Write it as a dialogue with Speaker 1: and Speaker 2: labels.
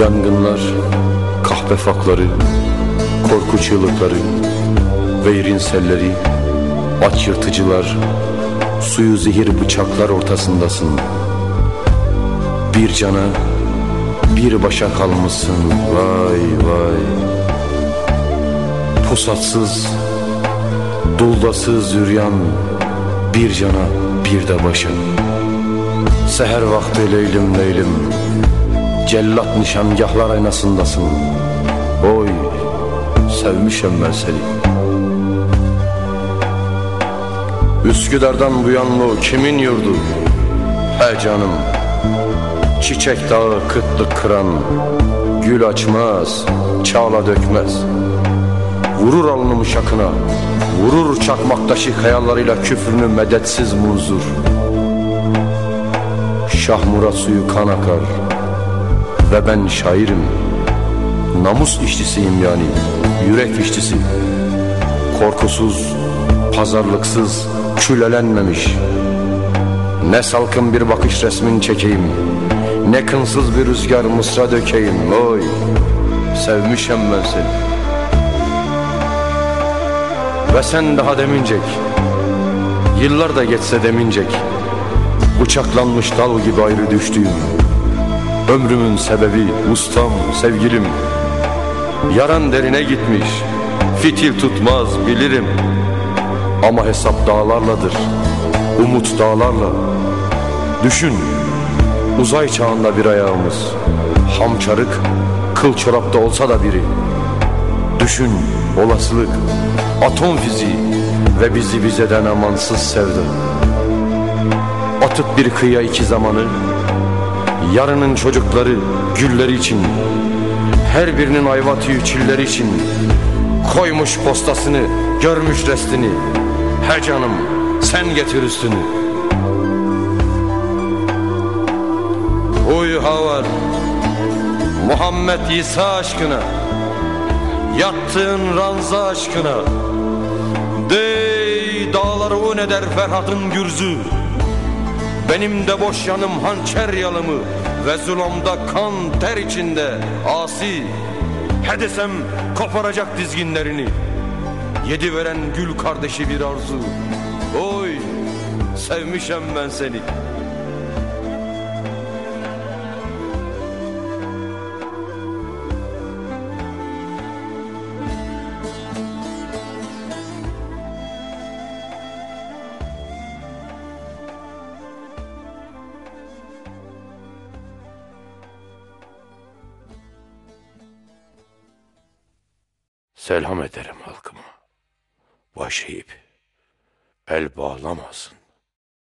Speaker 1: Yangınlar, kahpe fakları, korku çığlıkları, veyrin selleri, aç yırtıcılar, suyu zehir bıçaklar ortasındasın. Bir cana, bir başa kalmışsın, vay vay. Pusatsız, duldasız yürüyen bir cana, bir de başa. Seher vakti leylim leylim, cellat nişangahlar aynasındasın. Oy, sevmişim ben seni. Üsküdar'dan bu yanlı kimin yurdu? He canım, çiçek dağı kıtlık kıran, gül açmaz, çağla dökmez. Vurur alnımı şakına, vurur çakmaktaşı kayalarıyla küfrünü medetsiz muzur. Şah Murat suyu kan akar ve ben şairim. Namus işçisiyim yani, yürek işçisi. Korkusuz, pazarlıksız, külelenmemiş. Ne salkın bir bakış resmin çekeyim, ne kınsız bir rüzgar mısra dökeyim. Oy, sevmişem ben seni. Ve sen daha demincek, yıllar da geçse demincek, bıçaklanmış dal gibi ayrı düştüğüm, ömrümün sebebi ustam, sevgilim, yaran derine gitmiş, fitil tutmaz bilirim, ama hesap dağlarladır, umut dağlarla. Düşün, uzay çağında bir ayağımız, hamçarık, kıl çorapta olsa da biri. Düşün, olasılık, atom fiziği ve bizi bizeden amansız sevdi. Atıp bir kıyıya iki zamanı, yarının çocukları, gülleri için, her birinin ayva tüyü için, koymuş postasını, görmüş restini. He canım, sen getir üstünü. Uy havar, Muhammed İsa aşkına, yattığın ranza aşkına, Dey dağları un eder Ferhat'ın gürzü Benim de boş yanım hançer yalımı Ve zulamda kan ter içinde. Asi He koparacak dizginlerini. Yedi veren gül kardeşi bir arzu. Oy sevmişem ben seni Selam ederim halkıma. Baş el bağlamasın.